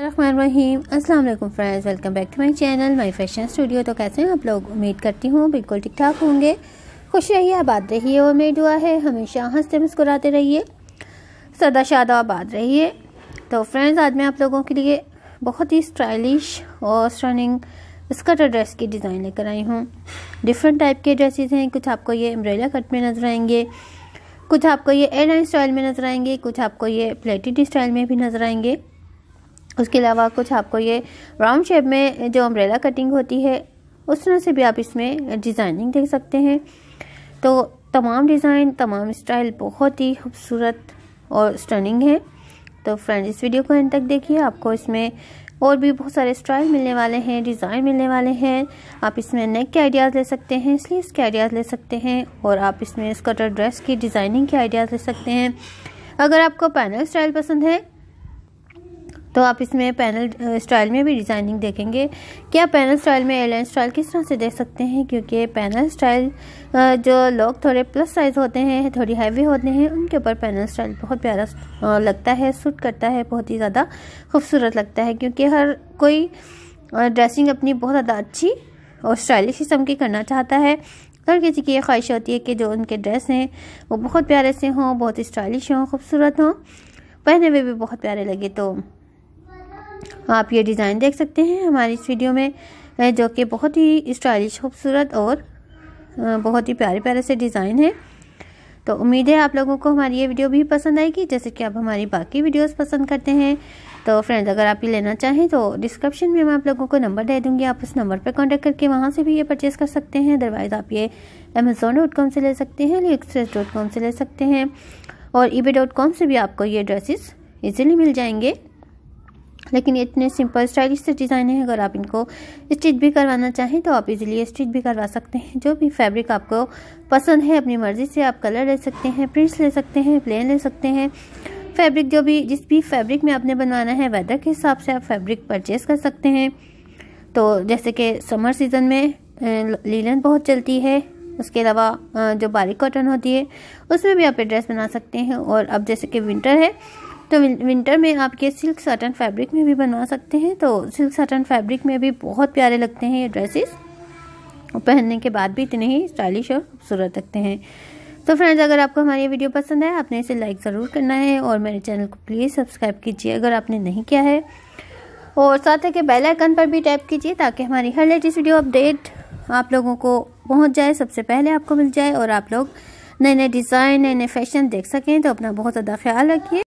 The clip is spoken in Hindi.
रहीम, अस्सलाम वालेकुम friends, welcome back to my channel, my fashion studio. तो कैसे हैं आप लोग? उम्मीद करती हूँ बिल्कुल ठीक ठाक होंगे। खुश रहिए, आबाद रहिए और मेरी दुआ है, हमेशा हँसते मुस्कुराते रहिए, सदा शादा आबाद रहिए। तो फ्रेंड्स, आज मैं आप लोगों के लिए बहुत ही स्टाइलिश और स्टनिंग स्कर्ट ड्रेस की डिज़ाइन लेकर आई हूँ। डिफरेंट टाइप के ड्रेसेस हैं, कुछ आपको ये एम्ब्रेला कट में नज़र आएँगे, कुछ आपको ये एयरलाइन स्टाइल में नज़र आएँगे, कुछ आपको ये प्लेटेड स्टाइल में भी नज़र आएँगे। उसके अलावा कुछ आपको ये राउंड शेप में जो अम्ब्रेला कटिंग होती है, उस तरह से भी आप इसमें डिज़ाइनिंग देख सकते हैं। तो तमाम डिज़ाइन तमाम स्टाइल बहुत ही खूबसूरत और स्टनिंग है। तो फ्रेंड इस वीडियो को एंड तक देखिए। आपको इसमें और भी बहुत सारे स्टाइल मिलने वाले हैं डिज़ाइन मिलने वाले हैं। आप इसमें नेक के आइडियाज़ ले सकते हैं स्लीव्स के आइडियाज़ ले सकते हैं और आप इसमें स्कर्टर ड्रेस की डिज़ाइनिंग के आइडियाज़ ले सकते हैं। अगर आपको पैनल स्टाइल पसंद है तो आप इसमें पैनल स्टाइल में भी डिज़ाइनिंग देखेंगे। क्या पैनल स्टाइल में एयरलाइन स्टाइल किस तरह से देख सकते हैं? क्योंकि पैनल स्टाइल जो लोग थोड़े प्लस साइज़ होते हैं, थोड़ी हैवी होते हैं, उनके ऊपर पैनल स्टाइल बहुत प्यारा लगता है सूट करता है, बहुत ही ज़्यादा खूबसूरत लगता है। क्योंकि हर कोई ड्रेसिंग अपनी बहुत ज़्यादा अच्छी और स्टाइलिश किस्म की करना चाहता है। हर किसी की ये ख्वाहिश होती है कि जो उनके ड्रेस हैं, वो बहुत प्यारे से हों, बहुत स्टाइलिश हों, खूबसूरत हों। पहने हुए भी बहुत प्यारे लगे तो आप ये डिज़ाइन देख सकते हैं हमारी इस वीडियो में जो कि बहुत ही स्टाइलिश, खूबसूरत और बहुत ही प्यारे प्यारे से डिज़ाइन है। तो उम्मीद है आप लोगों को हमारी ये वीडियो भी पसंद आएगी, जैसे कि आप हमारी बाकी वीडियोस पसंद करते हैं। तो फ्रेंड्स, अगर आप ये लेना चाहें तो डिस्क्रिप्शन में मैं आप लोगों को नंबर दे दूँगी, आप उस नंबर पर कॉन्टैक्ट करके वहाँ से भी ये परचेज़ कर सकते हैं। अदरवाइज़ आप ये अमेज़ोन डॉट कॉम से ले सकते हैं एक्सप्रेस डॉट कॉम से ले सकते हैं और ई डॉट कॉम से भी आपको ये ड्रेसेस ईज़िली मिल जाएँगे। लेकिन ये इतने सिंपल स्टाइलिश से डिज़ाइन है, अगर आप इनको स्टिच भी करवाना चाहें तो आप इजीली स्टिच भी करवा सकते हैं। जो भी फैब्रिक आपको पसंद है, अपनी मर्ज़ी से आप कलर ले सकते हैं प्रिंट्स ले सकते हैं प्लेन ले सकते हैं। फैब्रिक जो भी, जिस भी फैब्रिक में आपने बनवाना है वेदर के हिसाब से आप फैब्रिक परचेज़ कर सकते हैं। तो जैसे कि समर सीज़न में लीलन बहुत चलती है, उसके अलावा जो बारीक कॉटन होती है, उसमें भी आप ड्रेस बना सकते हैं। और अब जैसे कि विंटर है तो विंटर में आप ये सिल्क साटन फैब्रिक में भी बनवा सकते हैं। तो सिल्क साटन फैब्रिक में भी बहुत प्यारे लगते हैं ये ड्रेसेस और पहनने के बाद भी इतने ही स्टाइलिश और खूबसूरत लगते हैं। तो फ्रेंड्स अगर आपको हमारी वीडियो पसंद है, आपने इसे लाइक ज़रूर करना है और मेरे चैनल को प्लीज़ सब्सक्राइब कीजिए अगर आपने नहीं किया है। और साथ ही के बेल आइकन पर भी टैप कीजिए ताकि हमारी हर लेटेस्ट वीडियो अपडेट आप लोगों को पहुँच जाए। सबसे पहले आपको मिल जाए और आप लोग नए नए डिज़ाइन नए नए फ़ैशन देख सकें। तो अपना बहुत ज़्यादा ख्याल रखिए।